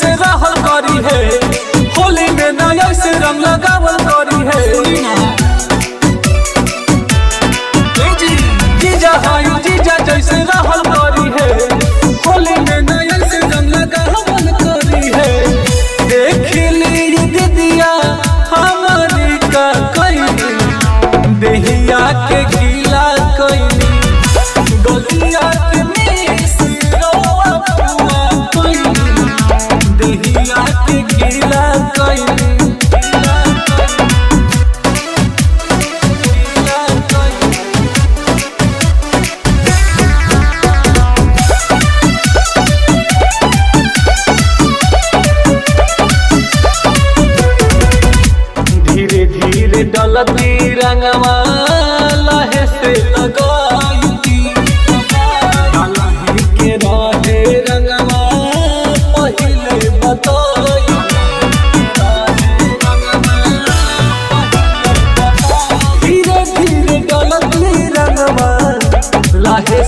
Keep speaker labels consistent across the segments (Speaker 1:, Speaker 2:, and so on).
Speaker 1: será धीरे धीरे डलती रंगवा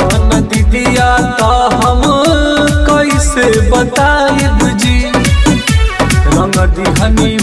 Speaker 1: पूछी दीदिया तो हम कैसे बताए जी रंग दिहनी